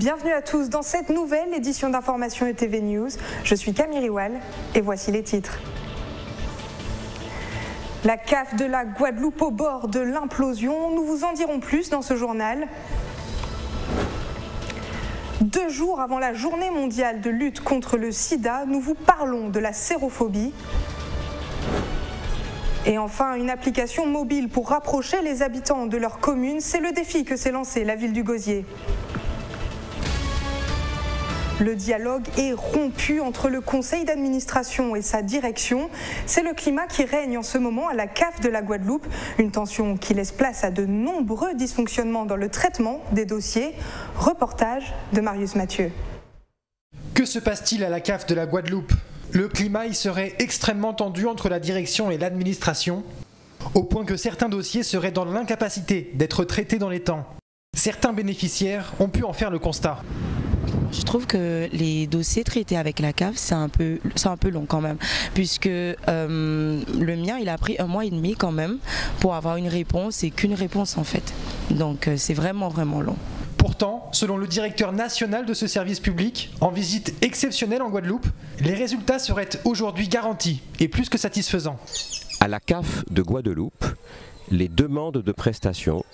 Bienvenue à tous dans cette nouvelle édition d'information ETV News. Je suis Camille Riwal et voici les titres. La CAF de la Guadeloupe au bord de l'implosion, nous vous en dirons plus dans ce journal. Deux jours avant la journée mondiale de lutte contre le sida, nous vous parlons de la sérophobie. Et enfin, une application mobile pour rapprocher les habitants de leur commune, c'est le défi que s'est lancé la ville du Gosier. Le dialogue est rompu entre le conseil d'administration et sa direction. C'est le climat qui règne en ce moment à la CAF de la Guadeloupe, une tension qui laisse place à de nombreux dysfonctionnements dans le traitement des dossiers. Reportage de Marius Mathieu. Que se passe-t-il à la CAF de la Guadeloupe? Le climat y serait extrêmement tendu entre la direction et l'administration, au point que certains dossiers seraient dans l'incapacité d'être traités dans les temps. Certains bénéficiaires ont pu en faire le constat. Je trouve que les dossiers traités avec la CAF, c'est un peu, un peu long quand même, puisque euh, le mien, il a pris un mois et demi quand même pour avoir une réponse et qu'une réponse en fait. Donc euh, c'est vraiment vraiment long. Pourtant, selon le directeur national de ce service public, en visite exceptionnelle en Guadeloupe, les résultats seraient aujourd'hui garantis et plus que satisfaisants. À la CAF de Guadeloupe, les demandes de prestations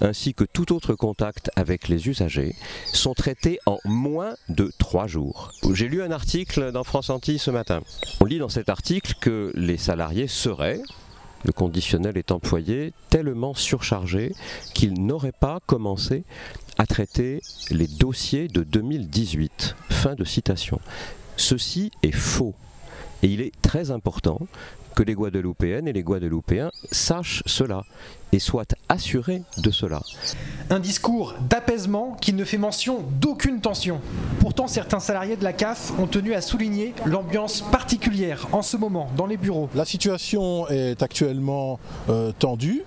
ainsi que tout autre contact avec les usagers sont traités en moins de trois jours. J'ai lu un article dans France Antilles ce matin. On lit dans cet article que les salariés seraient, le conditionnel est employé, tellement surchargés qu'ils n'auraient pas commencé à traiter les dossiers de 2018. Fin de citation. Ceci est faux. Et il est très important que les Guadeloupéennes et les Guadeloupéens sachent cela et soient assurés de cela. Un discours d'apaisement qui ne fait mention d'aucune tension. Pourtant, certains salariés de la CAF ont tenu à souligner l'ambiance particulière en ce moment dans les bureaux. La situation est actuellement euh, tendue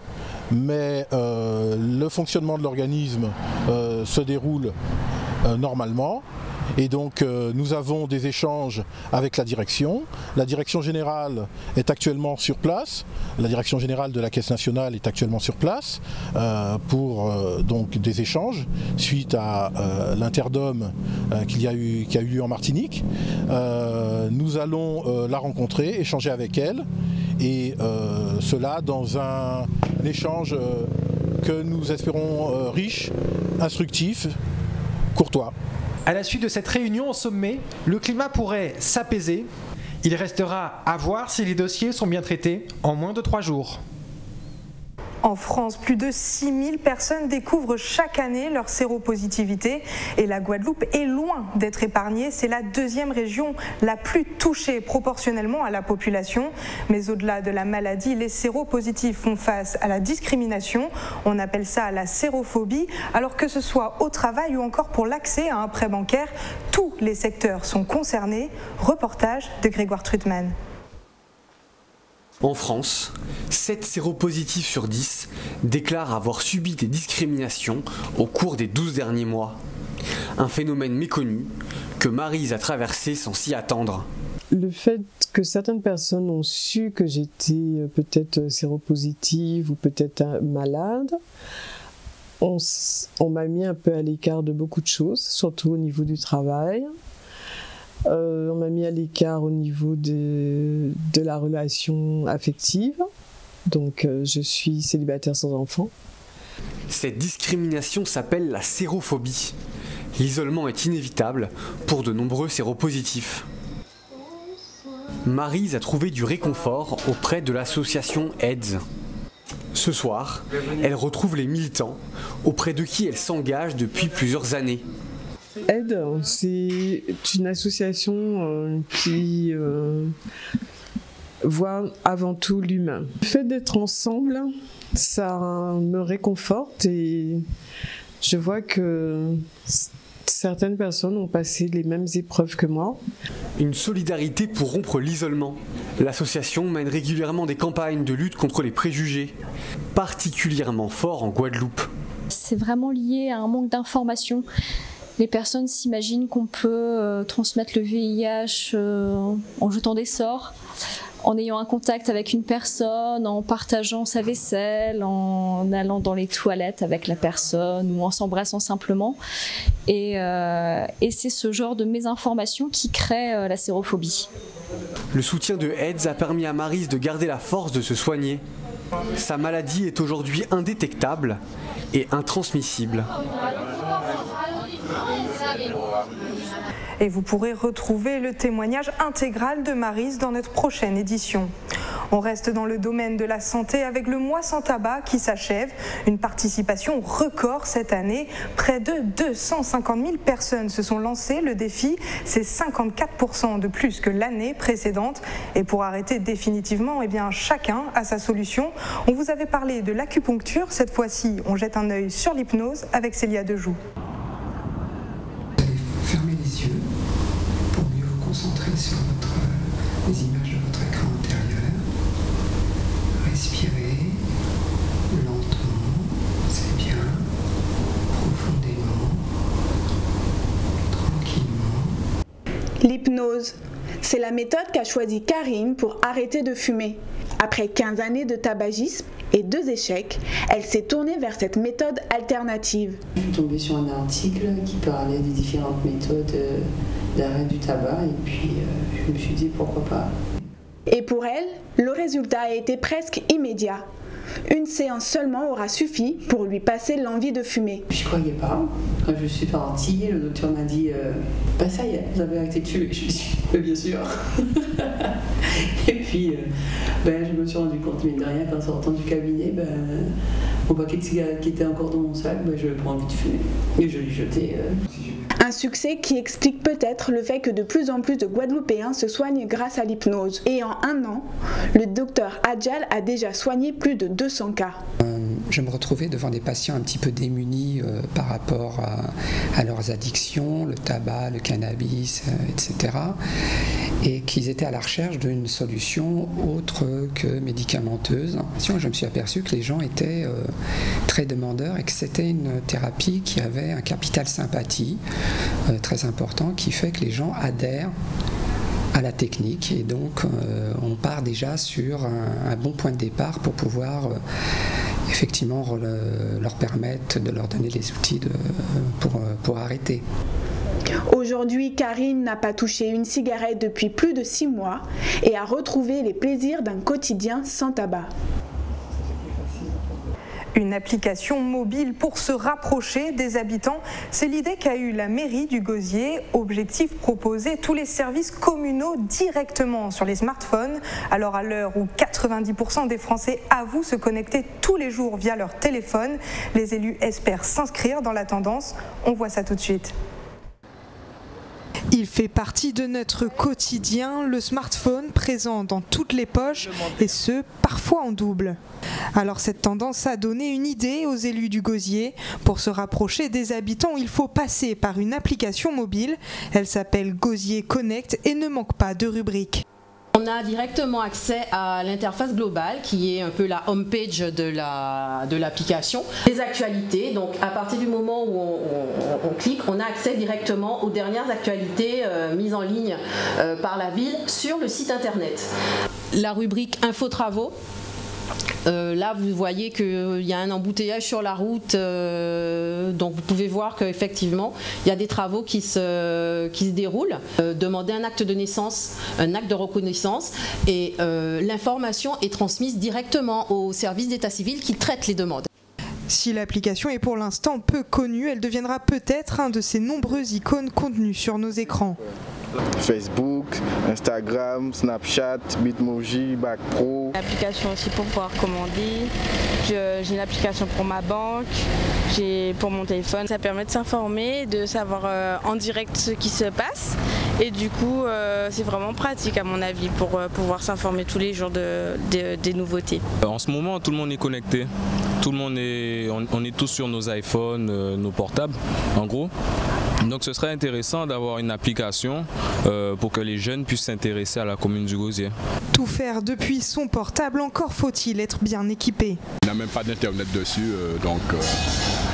mais euh, le fonctionnement de l'organisme euh, se déroule normalement. Et donc euh, nous avons des échanges avec la direction. La direction générale est actuellement sur place. La direction générale de la Caisse nationale est actuellement sur place euh, pour euh, donc des échanges suite à l'interdome qu'il y a eu, qui a eu lieu en Martinique. nous allons la rencontrer, échanger avec elle et cela dans un échange que nous espérons riche, instructif, courtois. À la suite de cette réunion au sommet, le climat pourrait s'apaiser. Il restera à voir si les dossiers sont bien traités en moins de trois jours. En France, plus de 6000 personnes découvrent chaque année leur séropositivité et la Guadeloupe est loin d'être épargnée. C'est la deuxième région la plus touchée proportionnellement à la population. Mais au-delà de la maladie, les séropositifs font face à la discrimination. On appelle ça la sérophobie. Alors que ce soit au travail ou encore pour l'accès à un prêt bancaire, tous les secteurs sont concernés. Reportage de Grégoire Trutman. En France, 7 séropositifs sur 10 déclarent avoir subi des discriminations au cours des 12 derniers mois. Un phénomène méconnu que Marise a traversé sans s'y attendre. Le fait que certaines personnes ont su que j'étais euh, peut-être séropositive ou peut-être euh, malade, on, on m'a mis un peu à l'écart de beaucoup de choses, surtout au niveau du travail. Euh, on m'a mis à l'écart au niveau de, la relation affective. Donc euh, je suis célibataire sans enfant. Cette discrimination s'appelle la sérophobie. L'isolement est inévitable pour de nombreux séropositifs. Marise a trouvé du réconfort auprès de l'association AIDS. Ce soir, elle retrouve les militants auprès de qui elle s'engage depuis plusieurs années. Aide, c'est une association euh, qui euh, voit avant tout l'humain. Le fait d'être ensemble, ça me réconforte et je vois que certaines personnes ont passé les mêmes épreuves que moi. Une solidarité pour rompre l'isolement. L'association mène régulièrement des campagnes de lutte contre les préjugés, particulièrement forts en Guadeloupe. C'est vraiment lié à un manque d'information les personnes s'imaginent qu'on peut euh, transmettre le VIH euh, en jetant des sorts. en ayant un contact avec une personne, en partageant sa vaisselle, en allant dans les toilettes avec la personne ou en s'embrassant simplement. Et, euh, c'est ce genre de mésinformation qui crée la sérophobie. Le soutien de AIDS a permis à Marise de garder la force de se soigner. Sa maladie est aujourd'hui indétectable et intransmissible. Et vous pourrez retrouver le témoignage intégral de Marise dans notre prochaine édition. On reste dans le domaine de la santé avec le mois sans tabac qui s'achève. Une participation record cette année. Près de 250 000 personnes se sont lancées. Le défi, c'est 54% de plus que l'année précédente. Et pour arrêter définitivement, eh chacun a sa solution. On vous avait parlé de l'acupuncture. Cette fois-ci, on jette un œil sur l'hypnose avec Célia Dejoux. Fermez les yeux pour mieux vous concentrer sur votre, les images de votre écran intérieur. Respirez lentement, c'est bien, profondément, tranquillement. L'hypnose, c'est la méthode qu'a choisie Karine pour arrêter de fumer. Après 15 années de tabagisme et deux échecs, elle s'est tournée vers cette méthode alternative. Je suis tombée sur un article qui parlait des différentes méthodes euh, d'arrêt du tabac et puis euh, je me suis dit pourquoi pas. Et pour elle, le résultat a été presque immédiat. Une séance seulement aura suffi pour lui passer l'envie de fumer. Je croyais pas. Quand je suis partie, le docteur m'a dit euh, Bah ça y est, vous avez arrêté de fumer. Je me suis dit Bien sûr. et puis, euh, ben, je me suis rendu compte, mais de rien, qu'en sortant du cabinet, ben, mon paquet de cigarettes qui était encore dans mon sac, ben, je n'avais pas envie de fumer. Et je l'ai jeté. euh. Un succès qui explique peut-être le fait que de plus en plus de Guadeloupéens se soignent grâce à l'hypnose. Et en un an, le docteur Adjal a déjà soigné plus de 200 cas. Je me retrouvais devant des patients un petit peu démunis euh, par rapport à, à leurs addictions, le tabac, le cannabis, euh, etc. Et qu'ils étaient à la recherche d'une solution autre que médicamenteuse. Je me suis aperçu que les gens étaient euh, très demandeurs et que c'était une thérapie qui avait un capital sympathie euh, très important qui fait que les gens adhèrent à la technique et donc euh, on part déjà sur un, bon point de départ pour pouvoir effectivement leur permettre de leur donner les outils pour, pour arrêter. Aujourd'hui, Karine n'a pas touché une cigarette depuis plus de 6 mois et a retrouvé les plaisirs d'un quotidien sans tabac. Une application mobile pour se rapprocher des habitants, c'est l'idée qu'a eue la mairie du Gosier. Objectif proposer tous les services communaux directement sur les smartphones. Alors à l'heure où 90% des Français avouent se connecter tous les jours via leur téléphone, les élus espèrent s'inscrire dans la tendance. On voit ça tout de suite. Il fait partie de notre quotidien, le smartphone présent dans toutes les poches et ce, parfois en double. Alors cette tendance a donné une idée aux élus du Gosier. Pour se rapprocher des habitants, il faut passer par une application mobile. Elle s'appelle Gosier Connect et ne manque pas de rubrique. On a directement accès à l'interface globale qui est un peu la home page de la l'application. Les actualités, donc à partir du moment où on clique, on a accès directement aux dernières actualités euh, mises en ligne euh, par la ville sur le site internet. La rubrique info travaux. Euh, là, vous voyez qu'il y a un embouteillage sur la route, euh, donc vous pouvez voir qu'effectivement, il y a des travaux qui se, déroulent. Euh, demander un acte de naissance, un acte de reconnaissance, et euh, l'information est transmise directement au service d'état civil qui traite les demandes. Si l'application est pour l'instant peu connue, elle deviendra peut-être un de ces nombreuses icônes contenues sur nos écrans. Facebook, Instagram, Snapchat, Bitmoji, Bac Pro. L'application aussi pour pouvoir commander. J'ai une application pour ma banque, j'ai pour mon téléphone. Ça permet de s'informer, de savoir euh, en direct ce qui se passe. Et du coup, euh, c'est vraiment pratique à mon avis pour euh, pouvoir s'informer tous les jours de- de- des nouveautés. En ce moment, tout le monde est connecté. Tout le monde est, on, on est tous sur nos iPhones, euh, nos portables, en gros. Donc, ce serait intéressant d'avoir une application euh, pour que les jeunes puissent s'intéresser à la commune du Gosier. Tout faire depuis son portable, encore faut-il être bien équipé. Il n'y a même pas d'internet dessus, euh, donc euh,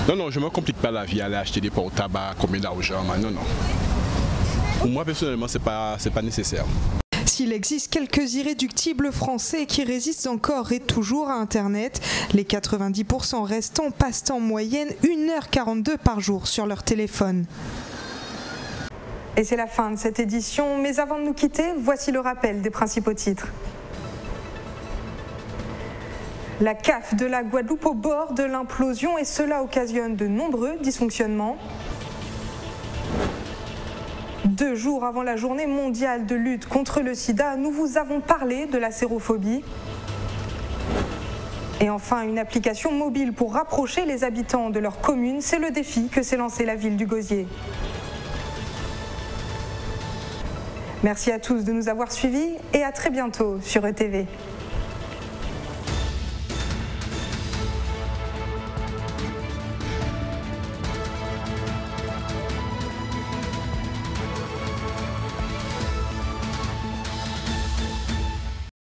non, non, je me complique pas la vie à aller acheter des au tabac, combien d'argent, mais non, non. Pour moi personnellement, pas, c'est pas nécessaire. S'il existe quelques irréductibles français qui résistent encore et toujours à Internet, les 90% restants passent en moyenne 1h42 par jour sur leur téléphone. Et c'est la fin de cette édition, mais avant de nous quitter, voici le rappel des principaux titres. La CAF de la Guadeloupe au bord de l'implosion et cela occasionne de nombreux dysfonctionnements. Deux jours avant la journée mondiale de lutte contre le sida, nous vous avons parlé de la sérophobie. Et enfin, une application mobile pour rapprocher les habitants de leur commune, c'est le défi que s'est lancé la ville du Gosier. Merci à tous de nous avoir suivis et à très bientôt sur ETV.